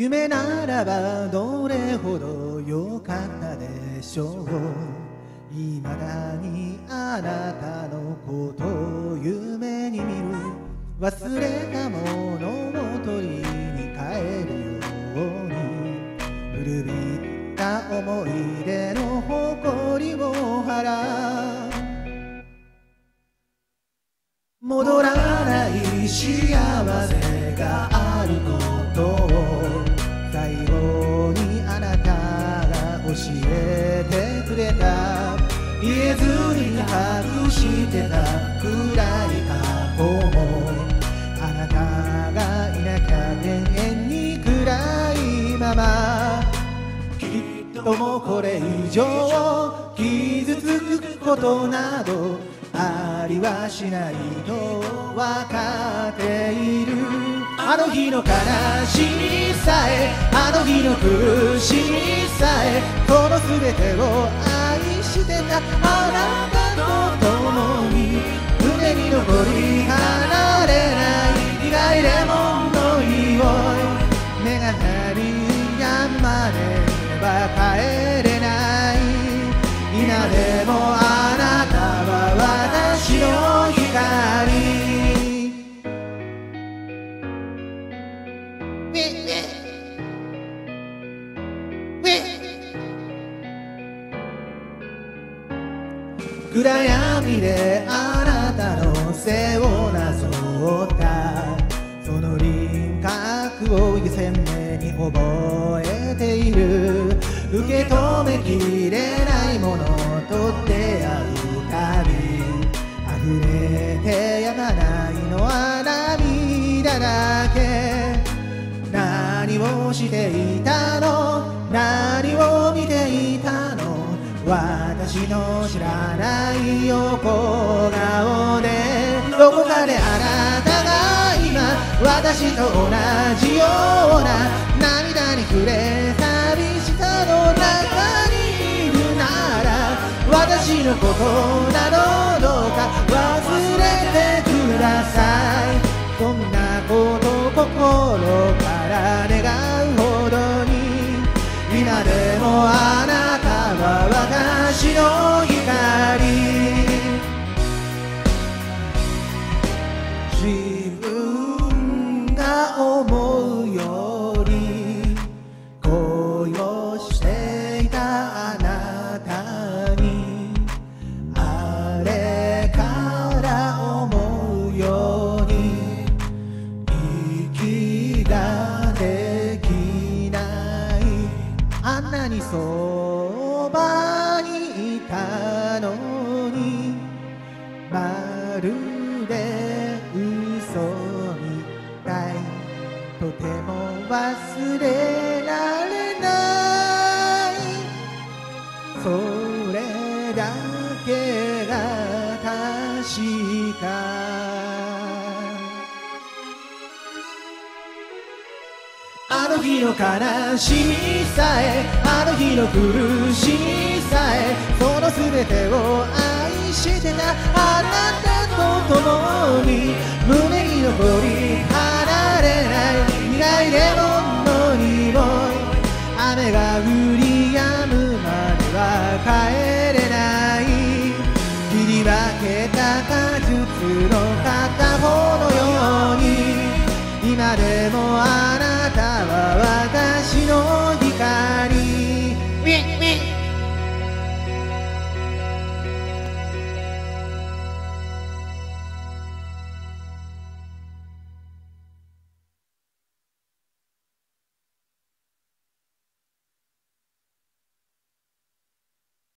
夢ならばどれほど良かったでしょう未だにあなたのことを夢に見る忘れたものを取りに帰るように。古びった思い出の誇りを払う戻らない幸せがあることしてた暗い過去もあなたがいなきゃ永遠に暗いままきっともこれ以上傷つくことなどありはしないと分かっている。あの日の悲しみさえあの日の苦しみさえこの全てを愛してた。あなたり離れない苦いレモンの匂い目が鳴り止まれば帰れない今でもあなたは私の光。ウェウェウェ暗闇であなたの背をなぞった。その輪郭を鮮明に覚えている。受け止めきれないものと出会うたび溢れてやまないのは涙だけ。何をしていたの？何を見ていたの？私の知らない横顔で。どこかであなたが今私と同じような涙に触れ寂しさの中にいるなら私のことなどどうか忘れてください。そんなこと心から願うほどに今でもあそばにいたのにまるで嘘みたい。とても忘れられない。それだけが確か。あの日の悲しみさえあの日の苦しみさえその全てを愛してたあなたと共に胸に残り離れない苦いレモンの匂い雨が降り止むまでは帰れない。切り分けた果実の片方のように今でもあなたは私の光。